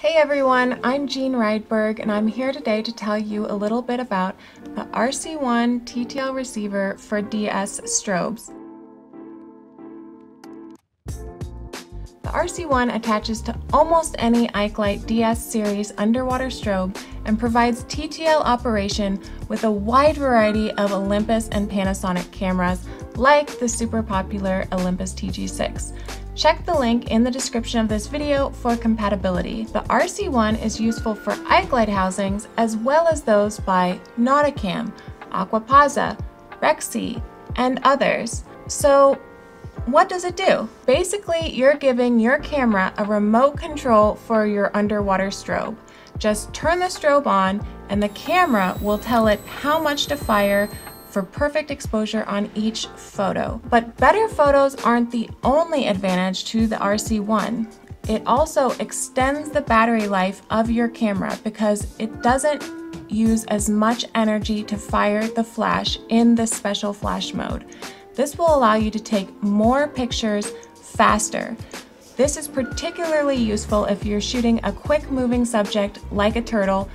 Hey everyone, I'm Jean Rydberg and I'm here today to tell you a little bit about the RC1 TTL receiver for DS strobes. The RC1 attaches to almost any Ikelite DS series underwater strobe and provides TTL operation with a wide variety of Olympus and Panasonic cameras like the super popular Olympus TG6. Check the link in the description of this video for compatibility. The RC1 is useful for Ikelite housings as well as those by Nauticam, Aquapazza, Recsea, and others. So what does it do? Basically, you're giving your camera a remote control for your underwater strobe. Just turn the strobe on and the camera will tell it how much to fire for perfect exposure on each photo. But better photos aren't the only advantage to the RC1. It also extends the battery life of your camera because it doesn't use as much energy to fire the flash in the special flash mode. This will allow you to take more pictures faster. This is particularly useful if you're shooting a quick moving subject like a turtle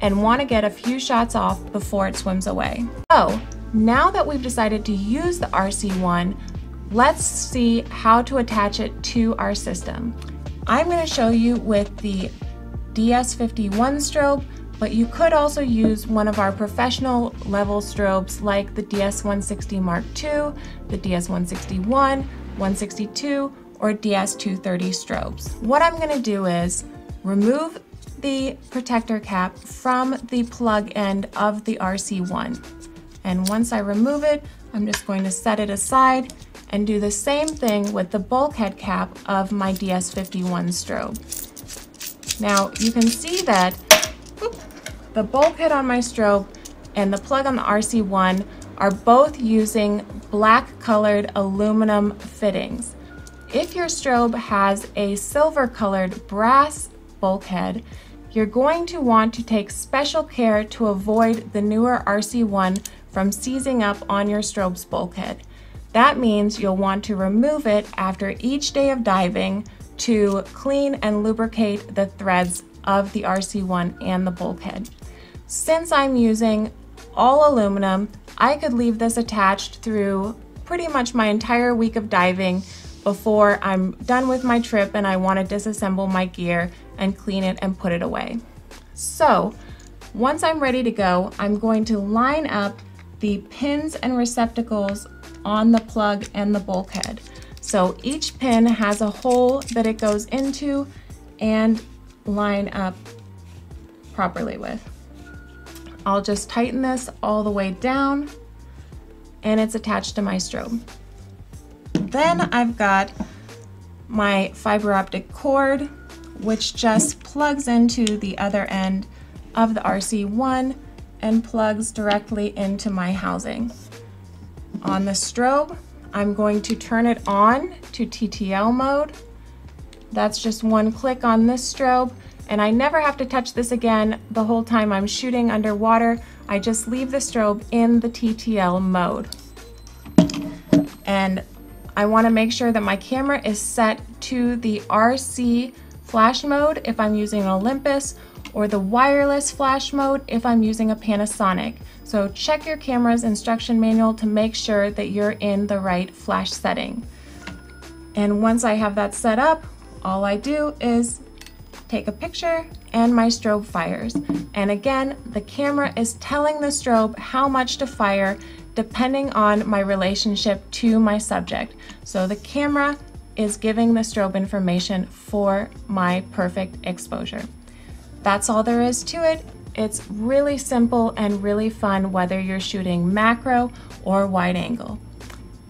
and want to get a few shots off before it swims away. So, now that we've decided to use the RC1, let's see how to attach it to our system. I'm going to show you with the DS51 strobe, but you could also use one of our professional level strobes like the DS160 Mark II, the DS161, 162, or DS230 strobes. What I'm going to do is remove the protector cap from the plug end of the RC1. And once I remove it, I'm just going to set it aside and do the same thing with the bulkhead cap of my DS51 strobe. Now you can see that the bulkhead on my strobe and the plug on the RC1 are both using black colored aluminum fittings. If your strobe has a silver colored brass bulkhead, you're going to want to take special care to avoid the newer RC1 from seizing up on your strobe's bulkhead. That means you'll want to remove it after each day of diving to clean and lubricate the threads of the RC1 and the bulkhead. Since I'm using all aluminum, I could leave this attached through pretty much my entire week of diving before I'm done with my trip and I want to disassemble my gear and clean it and put it away. So once I'm ready to go, I'm going to line up the pins and receptacles on the plug and the bulkhead. So each pin has a hole that it goes into and line up properly with. I'll just tighten this all the way down and it's attached to my strobe. Then I've got my fiber optic cord, which just plugs into the other end of the RC1 and plugs directly into my housing. On the strobe, I'm going to turn it on to TTL mode. That's just one click on this strobe and I never have to touch this again the whole time I'm shooting underwater. I just leave the strobe in the TTL mode. And I wanna make sure that my camera is set to the RC flash mode if I'm using an Olympus or the wireless flash mode if I'm using a Panasonic. So check your camera's instruction manual to make sure that you're in the right flash setting. And once I have that set up, all I do is take a picture and my strobe fires. And again, the camera is telling the strobe how much to fire depending on my relationship to my subject. So the camera is giving the strobe information for my perfect exposure. That's all there is to it. It's really simple and really fun whether you're shooting macro or wide angle.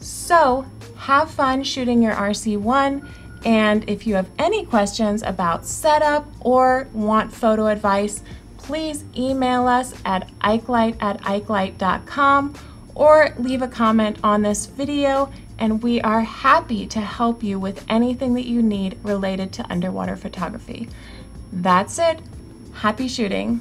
So have fun shooting your RC1 and if you have any questions about setup or want photo advice, please email us at ikelite at ikelite.com or leave a comment on this video and we are happy to help you with anything that you need related to underwater photography. That's it. Happy shooting!